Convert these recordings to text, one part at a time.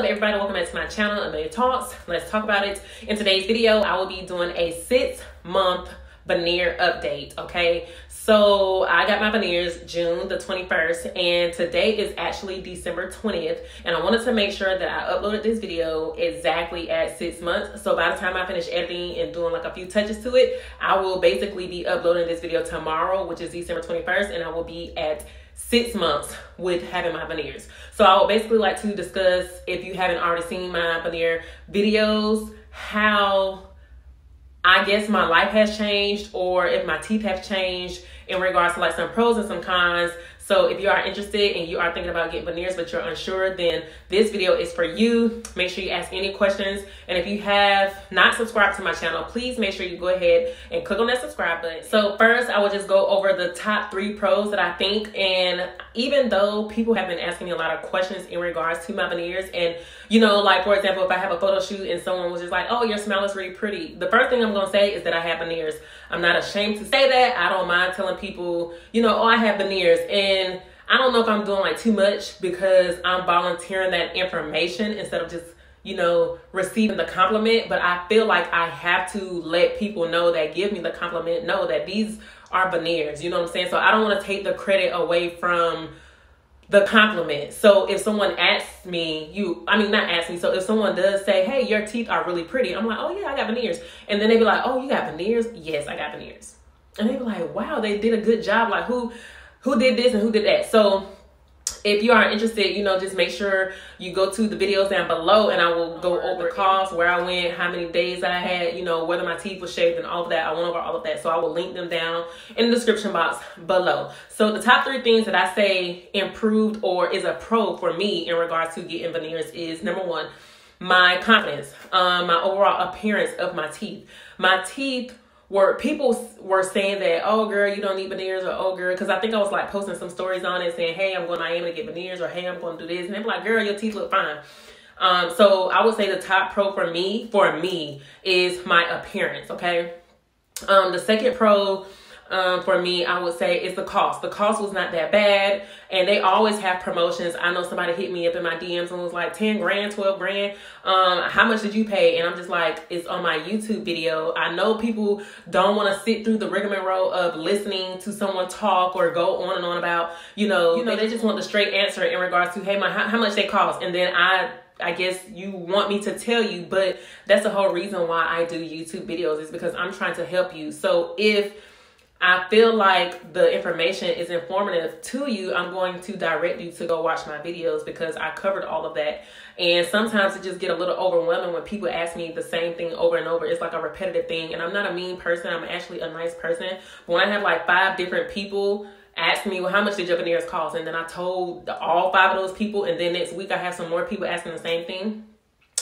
up everybody? Welcome back to my channel, Amelia Talks. Let's talk about it. In today's video, I will be doing a six month veneer update, okay? So I got my veneers June the 21st and today is actually December 20th and I wanted to make sure that I uploaded this video exactly at six months. So by the time I finish editing and doing like a few touches to it, I will basically be uploading this video tomorrow, which is December 21st and I will be at six months with having my veneers. So I would basically like to discuss, if you haven't already seen my veneer videos, how I guess my life has changed or if my teeth have changed in regards to like some pros and some cons so if you are interested and you are thinking about getting veneers but you're unsure, then this video is for you. Make sure you ask any questions. And if you have not subscribed to my channel, please make sure you go ahead and click on that subscribe button. So first, I will just go over the top three pros that I think. And even though people have been asking me a lot of questions in regards to my veneers and you know, like for example, if I have a photo shoot and someone was just like, oh, your smile is really pretty. The first thing I'm to say is that I have veneers. I'm not ashamed to say that. I don't mind telling people, you know, oh, I have veneers. And I don't know if I'm doing like too much because I'm volunteering that information instead of just you know, receiving the compliment, but I feel like I have to let people know that give me the compliment know that these are veneers, you know what I'm saying? So I don't want to take the credit away from the compliment. So if someone asks me, you, I mean, not ask me. So if someone does say, hey, your teeth are really pretty, I'm like, oh yeah, I got veneers. And then they be like, oh, you got veneers? Yes, I got veneers. And they be like, wow, they did a good job. Like who, who did this and who did that? So if you are interested, you know, just make sure you go to the videos down below and I will go over costs, where I went, how many days I had, you know, whether my teeth were shaved and all of that. I went over all of that. So I will link them down in the description box below. So the top three things that I say improved or is a pro for me in regards to getting veneers is number one, my confidence, um, my overall appearance of my teeth. My teeth were people were saying that oh girl you don't need veneers or oh girl because I think I was like posting some stories on it saying hey I'm going to Miami to get veneers or hey I'm going to do this and they're like girl your teeth look fine. Um, so I would say the top pro for me for me is my appearance. Okay. Um, the second pro um, for me, I would say is the cost. The cost was not that bad, and they always have promotions. I know somebody hit me up in my DMs and was like, 10 grand, 12 grand. Um, how much did you pay? And I'm just like, it's on my YouTube video. I know people don't want to sit through the rigmarole of listening to someone talk or go on and on about, you know, you know, they just want the straight answer in regards to, hey, my, how, how much they cost. And then I I guess you want me to tell you, but that's the whole reason why I do YouTube videos is because I'm trying to help you. So if I feel like the information is informative to you, I'm going to direct you to go watch my videos because I covered all of that. And sometimes it just get a little overwhelming when people ask me the same thing over and over. It's like a repetitive thing. And I'm not a mean person. I'm actually a nice person. But when I have like five different people ask me, well, how much did your veneers cost? And then I told all five of those people. And then next week I have some more people asking the same thing.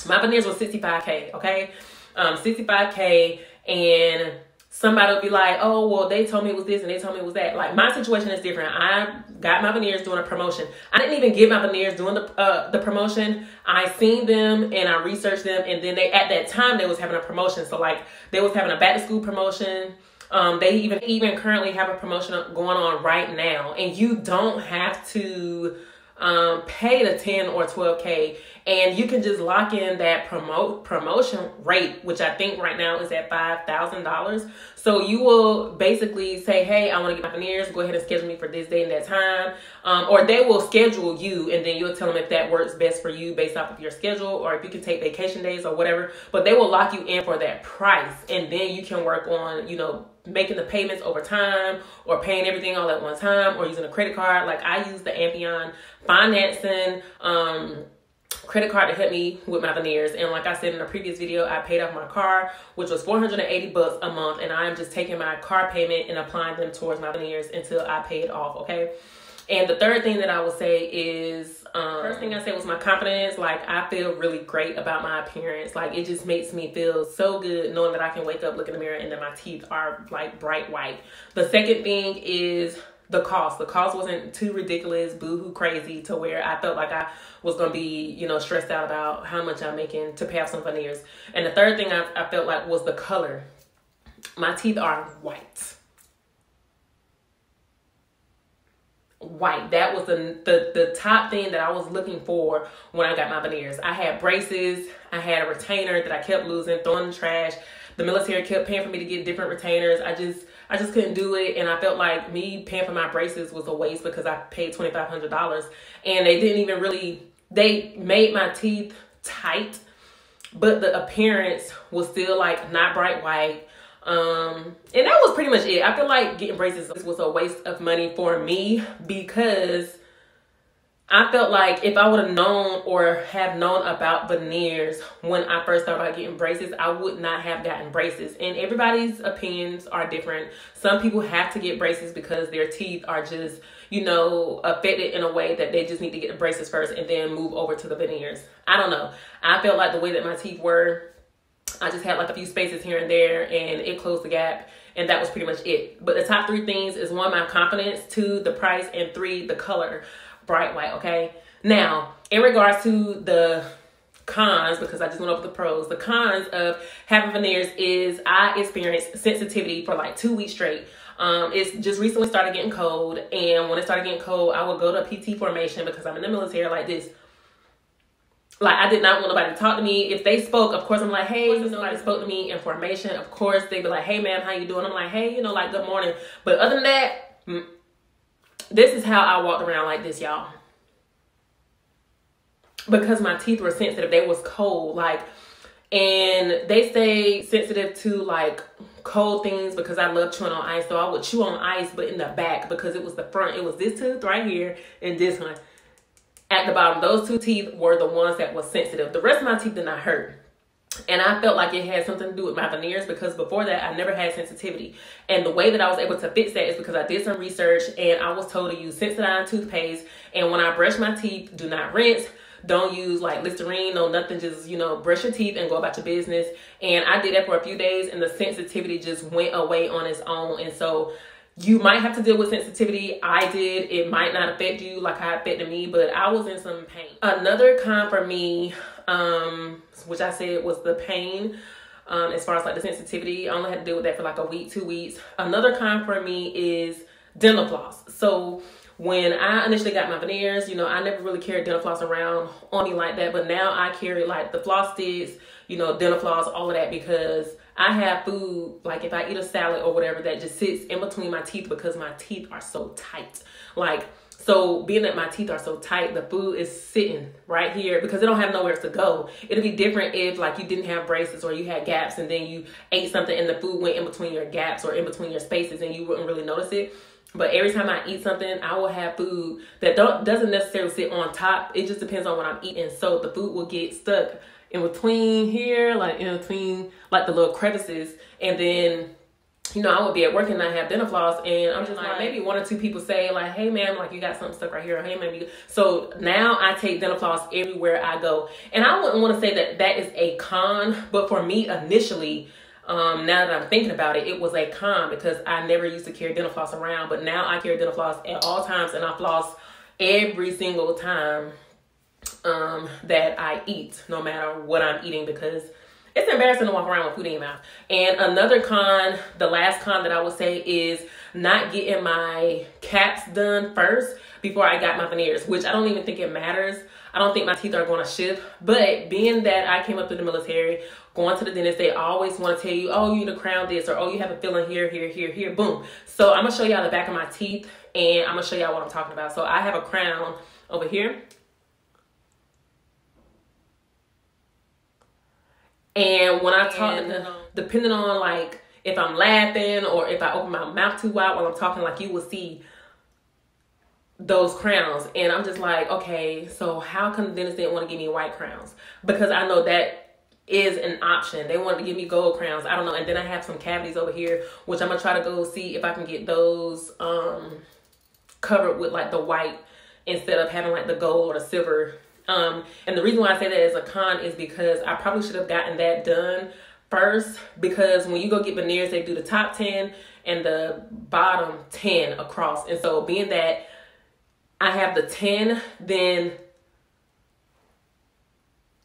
My veneers was 65K, okay? Um, 65K. And somebody will be like, oh, well, they told me it was this and they told me it was that. Like my situation is different. I got my veneers doing a promotion. I didn't even get my veneers doing the uh, the promotion. I seen them and I researched them, and then they at that time they was having a promotion. So like they was having a back to school promotion. Um, they even even currently have a promotion going on right now, and you don't have to um, pay the 10 or 12K and you can just lock in that promote promotion rate, which I think right now is at $5,000. So you will basically say, hey, I want to get my veneers. Go ahead and schedule me for this day and that time. Um, or they will schedule you and then you'll tell them if that works best for you based off of your schedule or if you can take vacation days or whatever. But they will lock you in for that price and then you can work on, you know, making the payments over time or paying everything all at one time or using a credit card. Like I use the Ampion financing um, credit card to help me with my veneers. And like I said in a previous video, I paid off my car, which was 480 bucks a month. And I'm just taking my car payment and applying them towards my veneers until I pay it off, okay? And the third thing that I would say is, um, first thing I said was my confidence. Like I feel really great about my appearance. Like it just makes me feel so good knowing that I can wake up, look in the mirror, and then my teeth are like bright white. The second thing is the cost. The cost wasn't too ridiculous, boohoo crazy to where I felt like I was gonna be, you know, stressed out about how much I'm making to pay off some veneers. And the third thing I, I felt like was the color. My teeth are white. White. That was the, the the top thing that I was looking for when I got my veneers. I had braces, I had a retainer that I kept losing, throwing in the trash. The military kept paying for me to get different retainers. I just I just couldn't do it, and I felt like me paying for my braces was a waste because I paid twenty five hundred dollars, and they didn't even really. They made my teeth tight, but the appearance was still like not bright white um, and that was pretty much it. I feel like getting braces was a waste of money for me because I felt like if I would have known or have known about veneers when I first started about getting braces, I would not have gotten braces. And everybody's opinions are different. Some people have to get braces because their teeth are just, you know, affected in a way that they just need to get the braces first and then move over to the veneers. I don't know. I felt like the way that my teeth were I just had like a few spaces here and there and it closed the gap and that was pretty much it. But the top three things is one, my confidence, two, the price, and three, the color, bright white, okay? Now, in regards to the cons, because I just went over the pros, the cons of having veneers is I experienced sensitivity for like two weeks straight. Um, it's just recently started getting cold, and when it started getting cold, I would go to PT formation because I'm in the military like this like I did not want nobody to talk to me. If they spoke, of course I'm like, hey, know, spoke to me information. Of course they'd be like, hey ma'am, how you doing? I'm like, hey, you know, like good morning. But other than that, mm, this is how I walked around like this, y'all. Because my teeth were sensitive, they was cold, like, and they stay sensitive to like cold things because I love chewing on ice. So I would chew on ice, but in the back because it was the front. It was this tooth right here and this one at the bottom. Those two teeth were the ones that was sensitive. The rest of my teeth did not hurt. And I felt like it had something to do with my veneers because before that I never had sensitivity. And the way that I was able to fix that is because I did some research and I was told to use Sensodyne toothpaste. And when I brush my teeth, do not rinse. Don't use like Listerine, no nothing. Just, you know, brush your teeth and go about your business. And I did that for a few days and the sensitivity just went away on its own. And so you might have to deal with sensitivity. I did. It might not affect you like how it affected me, but I was in some pain. Another con for me, um, which I said was the pain. Um, as far as like the sensitivity, I only had to deal with that for like a week, two weeks. Another con for me is dental floss. So when I initially got my veneers, you know, I never really carried dental floss around on me like that, but now I carry like the floss sticks, you know, dental floss, all of that because I have food, like if I eat a salad or whatever, that just sits in between my teeth because my teeth are so tight. Like, so being that my teeth are so tight, the food is sitting right here because it don't have nowhere to go. It'll be different if like you didn't have braces or you had gaps and then you ate something and the food went in between your gaps or in between your spaces and you wouldn't really notice it. But every time I eat something, I will have food that don't doesn't necessarily sit on top. It just depends on what I'm eating. So the food will get stuck in between here, like in between like the little crevices, and then you know, I would be at work and I have dental floss, and I'm just like, maybe one or two people say like, "Hey, ma'am, like you got something stuck right here." Or, hey, maybe. So now I take dental floss everywhere I go, and I wouldn't want to say that that is a con, but for me initially, um, now that I'm thinking about it, it was a con because I never used to carry dental floss around, but now I carry dental floss at all times, and I floss every single time um, that I eat, no matter what I'm eating, because it's embarrassing to walk around with food in your mouth. And another con, the last con that I would say is not getting my caps done first before I got my veneers, which I don't even think it matters. I don't think my teeth are going to shift. But being that I came up through the military, going to the dentist, they always want to tell you, oh, you need to crown this, or oh, you have a filling here, here, here, here, boom. So I'm going to show y'all the back of my teeth, and I'm going to show y'all what I'm talking about. So I have a crown over here And when I talk, and, um, depending on like if I'm laughing or if I open my mouth too wide while I'm talking, like you will see those crowns. And I'm just like, okay, so how come the dentist didn't want to give me white crowns? Because I know that is an option. They wanted to give me gold crowns. I don't know. And then I have some cavities over here, which I'm gonna try to go see if I can get those um covered with like the white instead of having like the gold or the silver um, and the reason why I say that as a con is because I probably should have gotten that done first because when you go get veneers, they do the top 10 and the bottom 10 across. And so being that I have the 10, then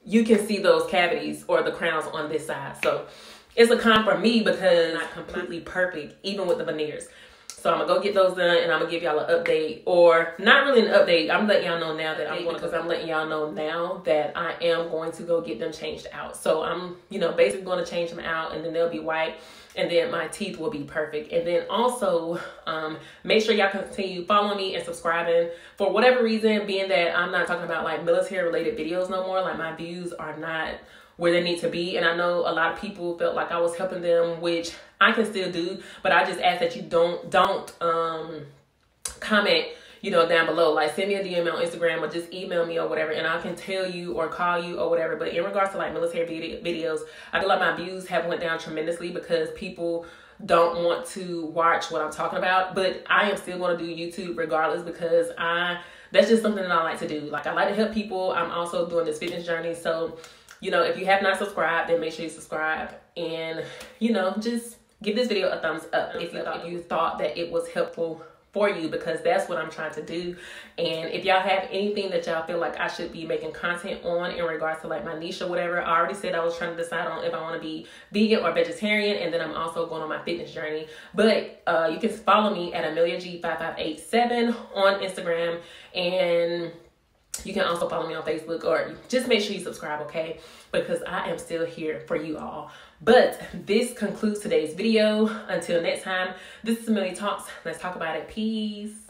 you can see those cavities or the crowns on this side. So it's a con for me because not completely perfect, even with the veneers. So I'm gonna go get those done and I'm gonna give y'all an update or not really an update. I'm letting y'all know now that I'm going because I'm letting y'all know now that I am going to go get them changed out. So I'm, you know, basically going to change them out and then they'll be white and then my teeth will be perfect. And then also, um, make sure y'all continue following me and subscribing. For whatever reason, being that I'm not talking about like military related videos no more, like my views are not where they need to be. And I know a lot of people felt like I was helping them, which I can still do, but I just ask that you don't don't um comment you know, down below. Like send me a DM on Instagram or just email me or whatever, and I can tell you or call you or whatever. But in regards to like military videos, I feel like my views have went down tremendously because people don't want to watch what I'm talking about. But I am still going to do YouTube regardless because I that's just something that I like to do. Like I like to help people. I'm also doing this fitness journey, so you know, if you have not subscribed, then make sure you subscribe and you know just give this video a thumbs up if you thought you thought that it was helpful for you because that's what I'm trying to do. And if y'all have anything that y'all feel like I should be making content on in regards to like my niche or whatever, I already said I was trying to decide on if I want to be vegan or vegetarian. And then I'm also going on my fitness journey. But uh, you can follow me at Amelia G5587 on Instagram. And you can also follow me on Facebook or just make sure you subscribe, okay? Because I am still here for you all. But this concludes today's video. Until next time, this is Amelia Talks. Let's talk about it. Peace.